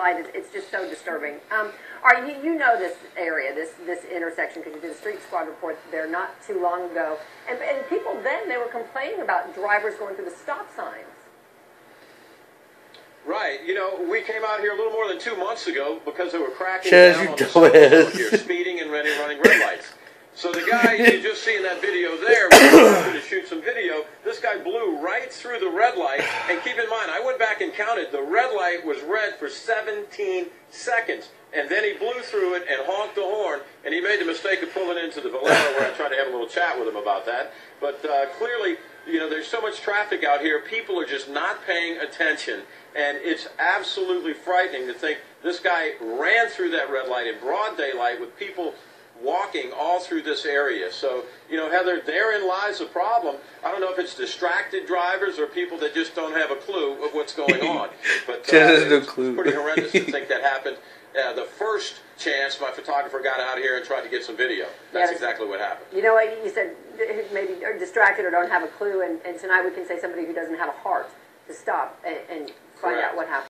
light, it's, it's just so disturbing. Um, all right, you, you know this area, this, this intersection, because you did a street squad report there not too long ago. And, and people then, they were complaining about drivers going through the stop signs. Right. You know, we came out here a little more than two months ago because they were cracking Chaz, down you on the dumbass. here, speeding and running, running red lights. So the guy you just see in that video there, we were hoping to shoot some video. This guy blew right through the red light. And keep in mind, I went back and counted. The red light was red for 17 seconds. And then he blew through it and honked the horn. And he made the mistake of pulling into the Valero where I tried to have a little chat with him about that. But uh, clearly, you know, there's so much traffic out here. People are just not paying attention. And it's absolutely frightening to think this guy ran through that red light in broad daylight with people walking all through this area. So, you know, Heather, therein lies the problem. I don't know if it's distracted drivers or people that just don't have a clue of what's going on. But uh, Just has no it's clue. pretty horrendous to think that happened. Uh, the first chance my photographer got out here and tried to get some video. That's Yes. exactly what happened. You know what, you said th- maybe are distracted or don't have a clue, and, and tonight we can say somebody who doesn't have a heart to stop and, and find Correct. out what happened.